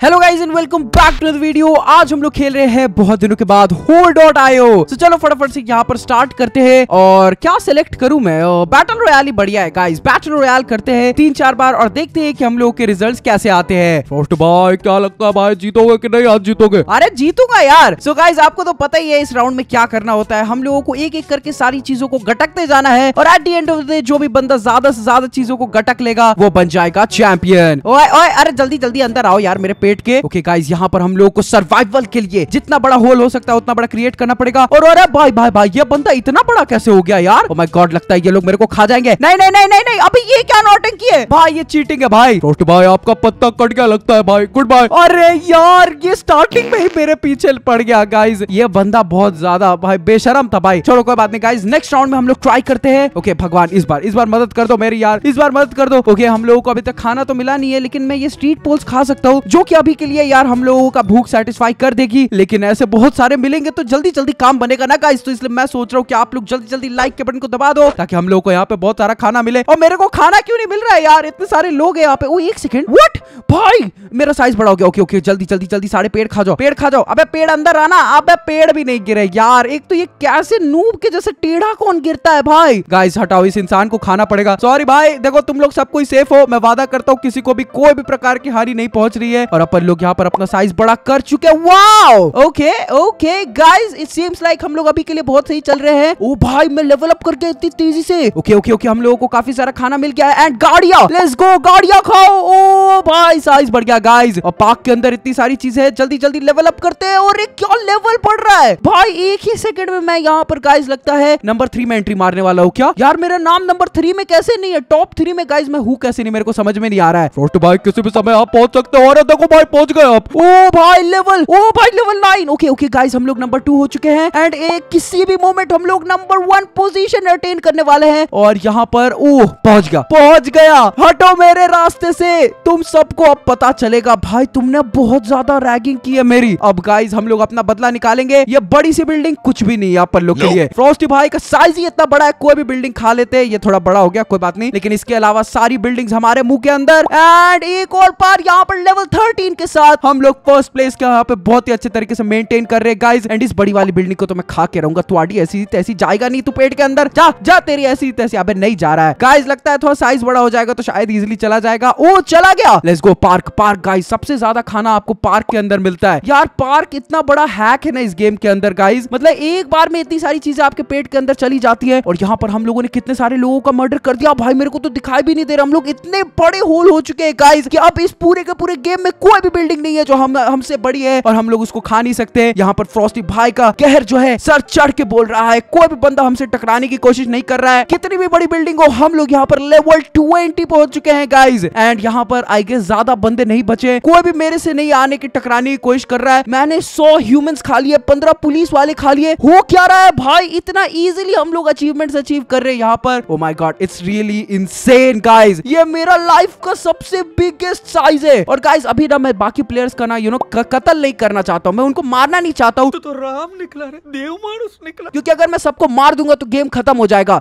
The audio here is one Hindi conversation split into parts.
Hello guys and welcome back to the video आज हम लोग खेल रहे हैं बहुत दिनों के बाद होल डॉट आयो तो चलो फटाफट से यहाँ पर स्टार्ट करते हैं और क्या सिलेक्ट करूँ मैं? बैटल रॉयल ही बढ़िया है गाइस बैटल रॉयल करते हैं तीन चार बार और देखते हैं कि हम लोग के रिजल्ट्स कैसे आते हैं। फ़र्स्ट भाई क्या लगता है भाई जीतोगे कि नहीं? आज जीतोगे। अरे जीतूँगा यार। सो so गाइस आपको तो पता ही है इस राउंड में क्या करना होता है। हम लोगों को एक एक करके सारी चीज़ों को गटकते जाना है और at the end of the day जो भी बंदा ज़्यादा से ज़्यादा चीज़ों को गटक लेगा वो बन जाएगा चैंपियन अरे जल्दी जल्दी अंदर आओ यार मेरे पेट के। ओके गाइस यहाँ पर हम लोगों को सर्वाइवल के लिए जितना बड़ा होल हो सकता है, उतना बड़ा क्रिएट करना पड़ेगा। और अरे भाई भाई भाई ये बंदा इतना बड़ा कैसे हो गया यार? माय गॉड लगता है ये लोग मेरे को खा जाएँगे। नहीं नहीं नहीं नहीं नहीं, अभी ये क्या नौटंकी है? भाई ये चीटिंग है भाई फ़र्स्ट भाई आपका पत्ता कट गया, लगता है भाई गुड बाय अरे यार, ये स्टार्टिंग में ही मेरे पीछे पड़ गया गाइज़ ये बंदा बहुत ज़्यादा, भाई, बेशरम था भाई चलो, कोई बात नहीं गाइज़ नेक्स्ट राउंड में हम लोग ट्राई करते हैं। ओके भगवान, इस बार इस बार मदद कर दो मेरी यार, इस बार मदद कर दो। ओके हम लोगों को अभी तक खाना तो मिला नहीं है, लेकिन मैं ये स्ट्रीट पोल्स खा सकता हूँ, जो कि अभी के लिए यार हम लोगों का भूख सेटिस्फाई कर देगी, लेकिन ऐसे बहुत सारे मिलेंगे तो जल्दी जल्दी काम बनेगा ना गाइस तो इसलिए मैं सोच रहा हूँ कि आप लोग जल्दी जल्दी लाइक के बटन को दबा दो, ताकि हम लोग को यहाँ पे बहुत सारा खाना मिले। और मेरे को खाना क्यों नहीं मिल रहा है यार? इतने सारे लोग है यहाँ पे। ओ एक सेकंड व्हाट भाई, मेरा साइज़ बड़ा हो गया। ओके ओके जल्दी जल्दी जल्दी सारे पेड़ खा जाओ, पेड़ खा जाओ। अबे पेड़ अंदर आना, अबे पेड़ भी नहीं गिरे यार। एक तो ये कैसे नूब के जैसे टेढ़ा कौन गिरता है भाई? गाइस हटाओ, इस इंसान को खाना पड़ेगा। सॉरी भाई, देखो तुम लोग सब कोई सेफ़ हो। मैं वादा करता हूँ, किसी को भी कोई भी प्रकार की हानि नहीं पहुँच रही है। और अपन लोग यहाँ पर अपना साइज़ बड़ा कर चुके हैं। Wow okay okay guys it seems like हम लोग अभी के लिए बहुत सही चल रहे हैं। ओ भाई, मैं लेवल अप कर गया इतनी तेज़ी से। ओके ओके ओके हम लोगों को काफ़ी सारा खाना मिल गया है। एंड गाड़िया लेट्स गो गाड़िया खाओ। ओ भाई साइज़ बढ़ गया गाइस और पार्क के अंदर इतनी सारी चीज़ें हैं। जल्दी जल्दी लेवल अप करते हैं। और क्या लेवल बढ़ रहा है? भाई, एक ही सेकंड में मैं यहाँ पर गाइस लगता है नंबर थ्री में एंट्री मारने वाला हूँ क्या? यार, मेरा नाम नंबर थ्री में कैसे नहीं है? टॉप थ्री में गाइज़ मैं हूँ कैसे नहीं? मेरे को समझ में नहीं आ रहा है। भाई किसी भी समय आप पहुँच सकते हो। और देखो भाई पहुँच गए आप। ओ भाई लेवल ओ भाई level nine okay okay guys हम लोग नंबर टू हो चुके हैं। एंड एक किसी भी मोमेंट हम लोग नंबर वन पोजीशन अटेन करने वाले हैं। और यहाँ पर ओह पहुँच गया। पहुँच गया। हटो मेरे रास्ते से। तुम सबको अब पता चलेगा। भाई तुमने बहुत ज़्यादा रैगिंग की है मेरी। अब गाइस हम लोग अपना बदला निकालेंगे। ये बड़ी सी बिल्डिंग कुछ भी नहीं है अपन लोग के लिए। फ्रॉस्टी भाई का साइज़ ही इतना बड़ा है कोई भी बिल्डिंग खा लेते हैं। ये थोड़ा बड़ा हो गया कोई बात नहीं। लेकिन इसके अलावा सारी बिल्डिंग्स हमारे मुँह के अंदर। एंड एक और पार यहाँ पर लेवल थर्टीन के साथ। हम लोग फ़र्स्ट प्लेस के यहाँ पे बहुत ही अच्छे तरीके से मेंटेन कर रहे हैं गाइस एंड इस बड़ी वाली बिल्डिंग को तो मैं खा के रहूँगा। तुम्हारी ऐसी तैसी जाएगा नहीं तू पेट के अंदर। जा जा तेरी ऐसी तैसी। अबे नहीं जा रहा है। गाइस लगता है थोड़ा साइज़ बड़ा हो जाएगा तो शायद इजीली चला जाएगा। ओ, चला गया। Let's go park park guys सबसे ज़्यादा खाना आपको पार्क के अंदर मिलता है। यार पार्क इतना बड़ा हैक है ना इस गेम के अंदर गाइज़ मतलब एक बार में इतनी सारी चीज़ें आपके पेट के अंदर चली जाती है और यहाँ पर हम लोगों ने कितने सारे लोगों का मर्डर कर दिया। भाई, मेरे को तो दिखाई भी नहीं दे रहा। हम लोग इतने बड़े होल हो चुके हैं गाइज़ की अब इस पूरे के पूरे गेम में कोई भी बिल्डिंग नहीं है जो हम, हमसे बड़ी है और हम लोग उसको खा नहीं सकते। यहाँ पर फ्रॉस्टी भाई का कहर जो है, सर चढ़ के बोल रहा है, कोई भी बंदा हमसे टकराने की कोशिश नहीं कर रहा है। कितनी भी बड़ी बिल्डिंग हो, हम लोग यहाँ पर लेवल ट्वेंटी पहुँच चुके हैं गाइज़ एंड यहाँ पर आई गेस ज़्यादा बंदे नहीं बचे। कोई भी मेरे से नहीं आने की टकराने की कोशिश कर रहा है। मैंने सौ ह्यूमंस खा लिए, पंद्रह पुलिस वाले खा लिए। हो क्या रहा है भाई? इतना इजीली हम लोग अचीवमेंट अचीव कर रहे हैं यहाँ पर। ओ my god it's really insane guys ये मेरा लाइफ का सबसे बिगेस्ट साइज़ है। और गाइज़ अभी ना मैं बाकी प्लेयर्स का ना यू नो कतल नहीं करना चाहता हूँ। मैं उनको मारना नहीं चाहता हूँ। तो, तो राम निकला रे देव मानुस निकला। क्योंकि अगर मैं सबको मार दूँगा तो गेम खत्म हो जाएगा।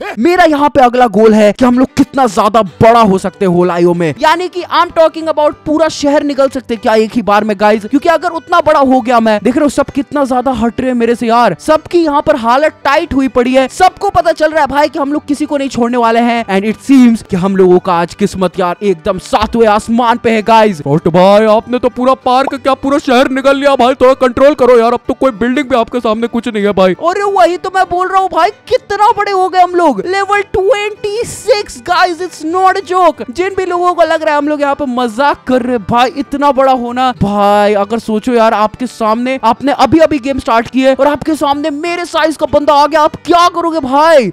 मेरा यहाँ पे अगला गोल है कि हम लोग कितना ज़्यादा बड़ा हो सकते हैं होलाइयो में। यानी कि आई एम टॉकिंग अबाउट पूरा शहर निकल सकते क्या एक ही बार में गाइज़ क्योंकि अगर उतना बड़ा हो गया मैं, देख रहे हो, सब कितना ज़्यादा हट रहे हैं मेरे से यार। सबकी यहाँ पर हालत टाइट हुई पड़ी है। सबको पता चल रहा है भाई कि हम लोग किसी को नहीं छोड़ने वाले हैं। एंड इट सीम्स कि हम लोगों का आज किस्मत यार एकदम सातवें आसमान पे है गाइज़ भाई, आपने तो पूरा पार्क, क्या पूरा शहर निकल लिया? भाई, थोड़ा कंट्रोल करो यार। अब तो कोई बिल्डिंग भी आपके सामने कुछ नहीं है, भाई। अरे, वही तो मैं बोल रहा हूँ भाई, कितना बड़े हो गए हम लोग level twenty six guys it's not joke जिन भी लोगों को लग रहा है हम लोग यहाँ पे मज़ाक कर रहे हैं, भाई, इतना बड़ा होना। भाई, अगर सोचो यार, आपके सामने आपने अभी अभी गेम स्टार्ट किया है और आपके सामने मेरे साइज़ का बंदा आ गया, आप क्या करोगे भाई?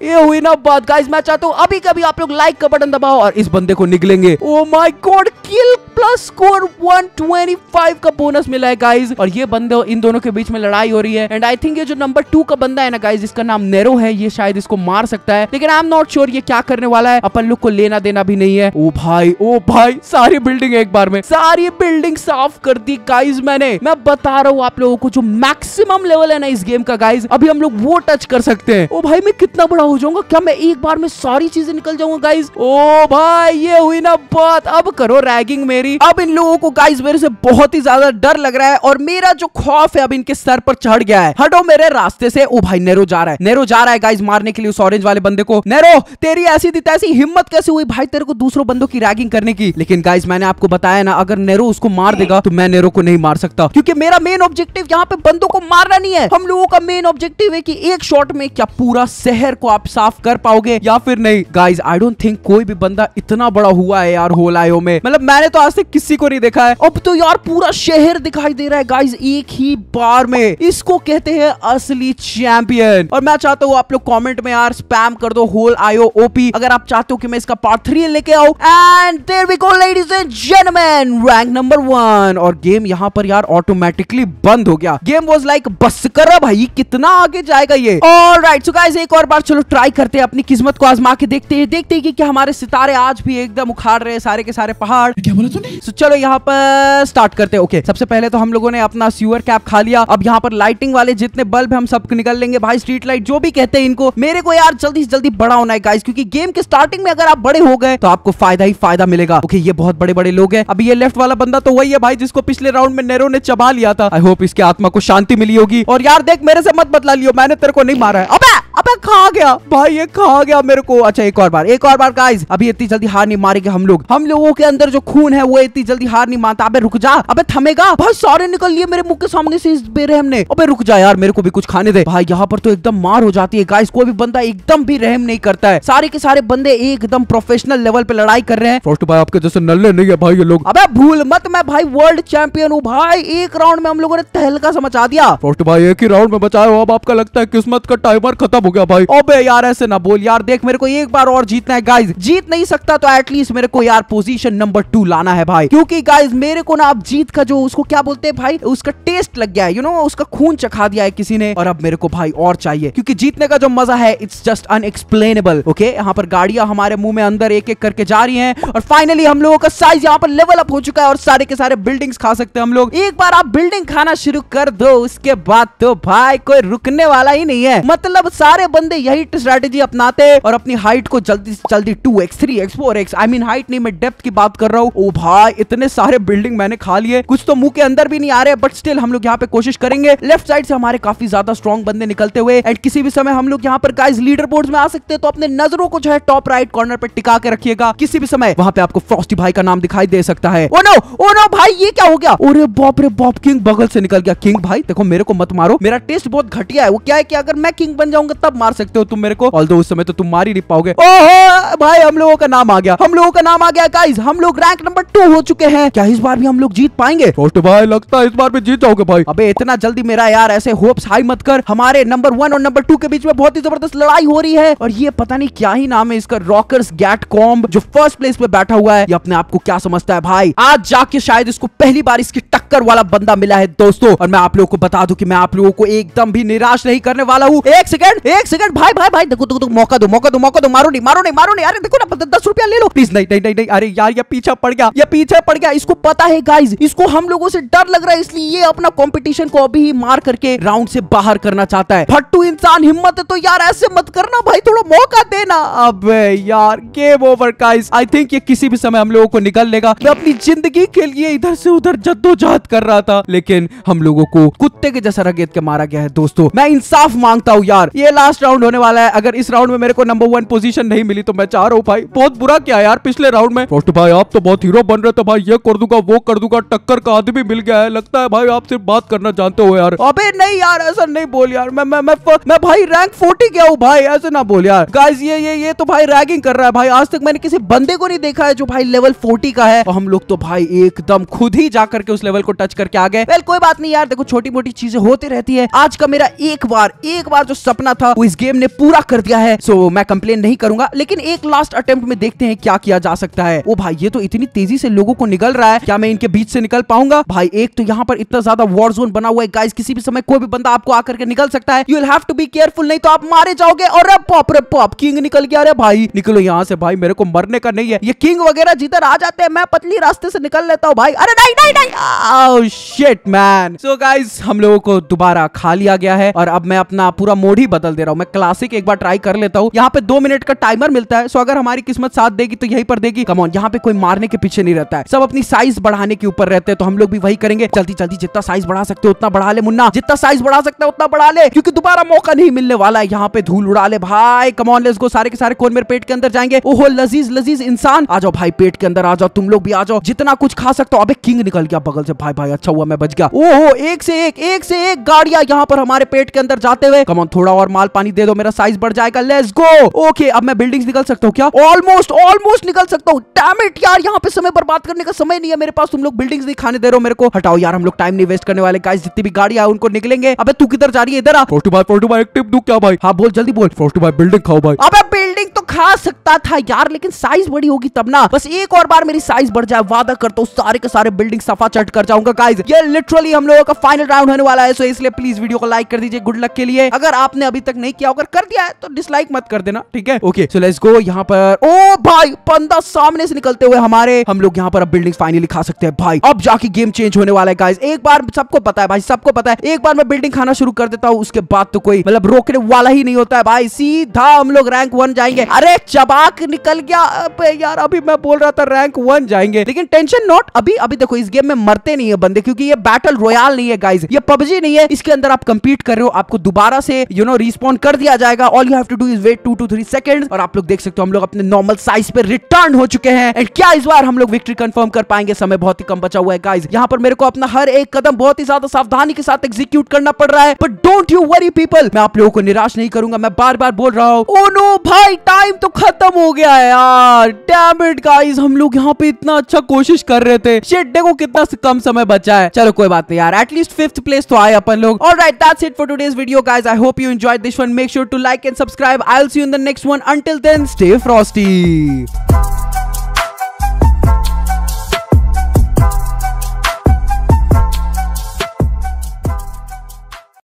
ये हुई ना बात। गाइस मैं चाहता हूँ अभी कभी आप लोग लाइक का बटन दबाओ और इस बंदे को निकलेंगे ओ my god kill plus score 125 का बोनस मिला है गाइज़ और ये बंदे इन दोनों के बीच में लड़ाई हो रही है। एंड आई थिंक ये जो नंबर टू का बंदा है ना गाइज़ इसका नाम नेरो है। ये शायद इसको मार सकता है। लेकिन आई एम नॉट श्योर ये क्या करने वाला है। अपन लोग को लेना देना भी नहीं है। ओ भाई ओ भाई, सारी बिल्डिंग एक बार में। सारी बिल्डिंग साफ़ कर दी गाइज़ मैंने। मैं बता रहा हूँ आप लोगों को जो मैक्सिमम लेवल है ना इस गेम का गाइज़ अभी हम लोग वो टच कर सकते हैं। ओ भाई, मैं कितना बड़ा हो जाऊँगा। क्या मैं एक बार में सारी चीज़ें निकल जाऊँगा गाइज़ ओ भाई, ये हुई ना बात। अब करो रैगिंग मेरी। अब इन लोगों को गाइज़ मेरे से बहुत ही ज़्यादा डर लग रहा है और मेरा जो खौफ है अब इनके सर पर चढ़ गया है। हटो मेरे रास्ते से। ओ भाई नेरो जा रहा है। नेरो जा रहा है गाइज़ मारने के लिए उस ऑरेंज वाले बंदे को। नेरो तेरी ऐसी थी तैसी हिम्मत कैसे हुई भाई तेरे को दूसरों बंदों की रैगिंग करने की? लेकिन गाइज़ मैंने आपको बताया ना, अगर नेरो उसको मार देगा तो मैं नेरो को नहीं मार सकता। क्योंकि मेरा मेन ऑब्जेक्टिव यहाँ पे बंदों को मारना नहीं है। हम लोगों का मेन ऑब्जेक्टिव है कि एक शॉट में क्या पूरा शहर को आप साफ़ कर पाओगे या फिर नहीं? गाइज़ आई डोंट थिंक कोई भी बंदा इतना बड़ा हुआ है यार होल आयो में। मतलब मैंने तो आज तक किसी को नहीं देखा है। अब तो यार पूरा शहर दिखाई दे रहा है। गाइज़ एक ही बार में इसको कहते हैं असली चैंपियन और मैं चाहता हूँ आप लोग कमेंट में यार स्पैम कर दो होल आयो ओपी अगर आप चाहते हो कि मैं इसका पार्ट थ्री लेके आऊँ। And there we go ladies and gentleman rank number one और गेम यहाँ पर यार ऑटोमेटिकली बंद हो गया। गेम वाज लाइक बस कर भाई, कितना आगे जाएगा ये। ऑलराइट सो गाइस एक और बार चलो ट्राई करते हैं अपनी किस्मत को आजमा के देखते हैं देखते हैं कि क्या हमारे सितारे आज भी एकदम उखाड़ रहे हैं सारे के सारे पहाड़। क्या बोला तूने? So, चलो यहाँ पर स्टार्ट करते हैं ओके सबसे पहले तो हम लोगों ने अपना सीवर कैप खा लिया। अब यहाँ पर लाइटिंग वाले जितने बल्ब हम सब निकल लेंगे। भाई स्ट्रीट लाइट जो भी कहते हैं इनको मेरे को यार जल्दी से जल्दी बड़ा होना है गाइस क्योंकि गेम के स्टार्टिंग में अगर आप बड़े हो गए तो आपको फ़ायदा ही फ़ायदा मिलेगा। ओके ये बहुत बड़े बड़े लोग हैं। अभी ये लेफ़्ट वाला बंदा तो वही है भाई जिसको पिछले राउंड में नेरो ने चबा लिया था। आई होप इसके आत्मा को शांति मिली होगी। और यार देख मेरे से मत बदला लियो मैंने तेरे को नहीं मारा है। अबे! अबे खा गया। भाई ये खा गया मेरे को। अच्छा एक और बार एक और बार गाइस अभी इतनी जल्दी हार नहीं मारेंगे हम लोग। हम लोगों के अंदर जो खून है वो इतनी जल्दी हार नहीं मानता। अबे रुक जा। अबे थमेगा। भाई सारे निकल लिए मेरे मुँह के सामने से इस बेरहम ने अबे रुक जा यार मेरे को भी कुछ खाने दे। भाई यहाँ पर तो एकदम मार हो जाती है गाइस कोई भी बंदा एकदम भी रहम नहीं करता है। सारे के सारे बंदे एकदम प्रोफेशनल लेवल पे लड़ाई कर रहे हैं। फ़र्स्ट भाई आपके जैसे नल्ले नहीं है भाई ये लोग। अबे भूल मत मैं भाई वर्ल्ड चैंपियन हूँ भाई। एक राउंड में हम लोगों ने तहलका सा मचा दिया। फ़र्स्ट भाई एक ही राउंड में बचाए हो। अब आपका लगता है किस्मत का टाइमर खत्म हो गया भाई। अबे यार, ऐसे ना बोल यार, देख मेरे को एक बार और जीतना है गाइस जीत नहीं सकता तो एटलीस्ट मेरे को यार पोजीशन नंबर टू लाना है भाई। क्योंकि गाइस मेरे को ना अब जीत का जो उसको क्या बोलते हैं भाई, उसका टेस्ट लग गया है यू नो उसका खून चखा दिया है किसी ने। और अब मेरे को भाई और चाहिए, क्योंकि जीतने का जो मज़ा है इट्स जस्ट अनएक्सप्लेनेबल ओके यहाँ पर गाड़ियाँ हमारे मुँह में अंदर एक एक करके जा रही हैं, और फाइनली हम लोगों का साइज़ यहाँ पर लेवल अप हो चुका है, और सारे के सारे बिल्डिंग्स खा सकते हैं हम लोग। एक बार आप बिल्डिंग खाना शुरू कर दो, उसके बाद तो भाई कोई रुकने वाला ही नहीं है। मतलब सारे बंदे यही स्ट्रेटेजी अपनाते और अपनी हाइट को जल्दी से जल्दी two x three x four x I mean height नहीं, मैं डेप्थ की बात कर रहा हूँ। ओ भाई, इतने सारे बिल्डिंग मैंने खा लिए। कुछ तो मुँह के अंदर भी नहीं आ रहे बट स्टिल हम लोग यहाँ पे कोशिश करेंगे। लेफ़्ट साइड से हमारे काफ़ी ज़्यादा स्ट्रॉन्ग बंदे निकलते हुए। एंड किसी भी समय हम लोग यहाँ पर गाइस लीडर बोर्ड में आ सकते हैं तो अपने नज़रों को जो है टॉप राइट कॉर्नर पर टिका के रखिएगा। किसी भी समय वहाँ पे आपको फ्रॉस्टी भाई का नाम दिखाई दे सकता है। ओ नो ओ नो भाई, ये क्या हो गया? अरे बाप रे बाप किंग बगल से निकल गया। किंग भाई, देखो मेरे को मत मारो। मेरा टेस्ट बहुत घटिया है। वो क्या है कि अगर मैं किंग बन जाऊँगा तब मार सकते हो तुम मेरे को। ऑल उस समय तो तुम मार ही नहीं पाओगे। ओहो भाई हम लोगों का नाम आ गया। हम लोगों का नाम आ गया गाइस हम लोग रैंक नंबर टू हो चुके हैं। क्या इस बार भी हम लोग जीत पाएँगे? फ़र्स्ट भाई लगता है इस बार भी जीत जाओगे भाई। अबे इतना जल्दी मेरा यार ऐसे होप्स हाई मत कर। हमारे नंबर वन और नंबर टू के बीच में बहुत ही ज़बरदस्त लड़ाई हो रही है। और ये पता नहीं क्या ही नाम है इसका रॉकर्स गैट कॉम्ब जो फ़र्स्ट प्लेस पे बैठा हुआ है। ये अपने आप को क्या समझता है भाई? आज जाके शायद इसको पहली बार इसकी टक्कर वाला बंदा मिला है दोस्तों। और मैं आप लोगों को बता दूँ कि मैं आप लोगों को एकदम भी निराश नहीं करने वाला हूँ। एक सेकंड एक सेकंड भाई भाई भाई, देखो देखो मौका दो मौका दो मौका दो, मारो नहीं मारो नहीं मारो नहीं, अरे देखो ना दस रुपया ले लो। प्लीज़ नहीं नहीं नहीं अरे यार, ये पीछे पड़ गया, ये पीछे पड़ गया, इसको पता है गाइज़ इसको हम लोगों से डर लग रहा है, इसलिए ये अपना कंपटीशन को अभी ही मार करके राउंड से बाहर करना चाहता है। फट्टू इंसान, हिम्मत है तो यार, ऐसे मत करना भाई, थोड़ा मौका देना। अबे यार game over guys I think ये किसी भी समय हम लोगों को निकल लेगा। मैं अपनी ज़िंदगी के लिए इधर से उधर जद्दोजहद कर रहा था, लेकिन हम लोगों को कुत्ते के जैसा रगेद के मारा गया है, दोस्तों। मैं इंसाफ माँगता हूँ यार, ये लास्ट राउंड होने वाला है। अगर इस राउंड में मेरे को नंबर वन पोजीशन नहीं मिली तो मैं चाह रहा हूँ भाई बहुत बुरा क्या यार पिछले राउंड में। फ़र्स्ट भाई आप तो बहुत हीरो बन रहे थे भाई ये कर दूँगा वो कर दूँगा टक्कर का आदमी मिल गया है। लगता है भाई आप सिर्फ़ बात करना जानते हो यार। अबे नहीं यार ऐसा नहीं बोल यार। मैं मैं मैं मैं भाई रैंक 40 गया हूँ भाई ऐसे ना बोल यार। गाइस ये ये ये तो भाई रैगिंग कर रहा है भाई। आज तक मैंने किसी बंदे को नहीं देखा है जो भाई लेवल 40 का है। और हम लोग तो भाई एकदम खुद ही जा करके उस लेवल को टच करके आ गए। वेल कोई बात नहीं यार देखो छोटी मोटी चीज़ें होती रहती है। आज का मेरा एक बार एक बार जो सपना था था वो इस गेम ने पूरा कर दिया है। सो मैं कंप्लेन नहीं करूँगा, लेकिन एक लास्ट अटेम्प्ट में देखते हैं क्या किया जा सकता है। ओ भाई, ये तो इतनी तेज़ी से लोगों को निकल रहा है। क्या मैं इनके बीच से निकल पाऊँगा? भाई, एक तो यहाँ पर इतना ज़्यादा वॉर जोन बना हुआ है। गाइस किसी भी समय कोई भी बंदा आपको आकर के निकल सकता है। You have to be careful नहीं तो आप मारे जाओगे। और अब पॉप रे पॉप किंग निकल गया। रे भाई, निकलो यहाँ से। भाई, मेरे को मरने का नहीं है। ये किंग वगैरह जिधर आ जाते हैं, मैं पतली रास्ते से निकल लेता हूँ। भाई, अरे नहीं नहीं नहीं। शिट मैन सो गाइस हम लोगों को दोबारा खा लिया गया है। और अब मैं अपना पूरा मोड ही बदल दे रहा हूँ। मैं क्लासिक एक बार ट्राई कर लेता हूँ। यहाँ पे दो मिनट का टाइमर मिलता है। सो अगर हमारी किस्मत साथ देगी तो यहीं पर देगी। कमॉन यहाँ पे कोई मारने के पीछे नहीं रहता है। सब अपनी साइज़ बढ़ाने के ऊपर रहते हैं तो हम लोग भी वही करेंगे। जल्दी जल्दी, जितना साइज़ बढ़ा सकते हो, उतना बढ़ा ले मुन्ना। जितना साइज़ बढ़ा सकते हो, उतना बढ़ा ले, क्योंकि दोबारा मौका नहीं मिलने वाला है। यहाँ पे धूल उड़ा ले, भाई। कमॉन लेट्स गो सारे के सारे कौन मेरे पेट के अंदर जाएँगे। ओहो, लजीज लजीज इंसान। आ जाओ भाई, पेट के अंदर आ जाओ। तुम लोग भी आ जाओ। जितना कुछ खा सकते हो, अबे किंग निकल गया बगल से। भाई भाई अच्छा हुआ, मैं बच गया। ओहो, एक से एक एक से एक गाड़ियाँ यहाँ पर हमारे पेट के अंदर जाते हुए। कमॉन थोड़ा और माल पानी दे दो मेरा साइज़ बढ़ जाएगा। लेट्स गो ओके अब मैं बिल्डिंग्स निकल सकता हूँ क्या? ऑलमोस्ट ऑलमोस्ट निकल सकता हूँ। डैम इट यार यहाँ पे समय बर्बाद करने का समय नहीं है मेरे पास। तुम लोग बिल्डिंग्स नहीं खाने दे रहे हो मेरे को। हटाओ यार हम लोग टाइम नहीं वेस्ट करने वाले। गाइस जितनी भी गाड़ी आए उनको निकलेंगे। अबे तू किधर जा रही है? इधर आ। फोर्टी भाई फोर्टी भाई एक टिप दू क्या भाई? हाँ बोल जल्दी बोल। फोर्टी भाई बिल्डिंग खाओ भाई। अबे बिल्डिंग तो खा सकता था यार, लेकिन साइज़ बड़ी होगी तब ना। बस एक और बार मेरी साइज़ बढ़ जाए, वादा करता हूँ, सारे के सारे बिल्डिंग सफ़ा चट कर जाऊँगा गाइस ये लिटरली हम लोगों का फाइनल राउंड होने वाला है सो इसलिए प्लीज़ वीडियो को लाइक कर दीजिए गुड लक के लिए। अगर आपने अभी तक नहीं किया अगर कर दिया है तो डिसलाइक मत कर देना, ठीक है? ओके सो लेट्स गो यहाँ पर। ओ भाई, बंदा सामने से निकलते हुए हमारे, हम लोग यहाँ पर अब बिल्डिंग फाइनली खा सकते हैं, भाई। अब जाके गेम चेंज होने वाला है गाइज़ एक बार सबको पता है, भाई, सबको पता है। एक बार मैं बिल्डिंग खाना शुरू कर देता हूँ, उसके बाद तो कोई मतलब रोकने वाला ही नहीं होता है, भाई। सीधा हम लोग रैंक वन जाएँगे। अरे, चबाक निकल गया यार, अभी मैं बोल रहा था रैंक वन जाएँगे। लेकिन टेंशन नॉट अभी अभी देखो, इस गेम में मरते नहीं है बंदे, क्योंकि ये बैटल रॉयल नहीं है गाइस ये पबजी नहीं है, इसके अंदर आप कंपीट कर रहे हो, आपको दोबारा से यू नो रिस्पॉन्ड कर दिया जाएगा। All you have to do is wait two to three second और आप लोग देख सकते हो, हम लोग अपने नॉर्मल साइज़ पे रिटर्न हो चुके हैं। एंड क्या इस बार हम लोग विक्ट्री कंफर्म कर पाएँगे? समय बहुत ही कम बचा हुआ है गाइज़ यहाँ पर मेरे को अपना हर एक कदम बहुत ही ज़्यादा सावधानी के साथ एग्जीक्यूट करना पड़ रहा है। But don't you worry people मैं आप लोगों को निराश नहीं करूँगा, मैं बार बार बोल रहा हूँ ओ नो भाई टाइम तो खत्म हो गया है यार। डैम इट गाइस हम लोग यहाँ पे इतना अच्छा कोशिश कर रहे थे। शिट देखो कितना कम समय बचा है। चलो, कोई बात नहीं यार। एटलीस्ट फिफ्थ प्लेस तो आए अपन लोग। और right that's it for today's video guys I hope you enjoy this one make sure to like and subscribe I will see in the next one until then stay frosty.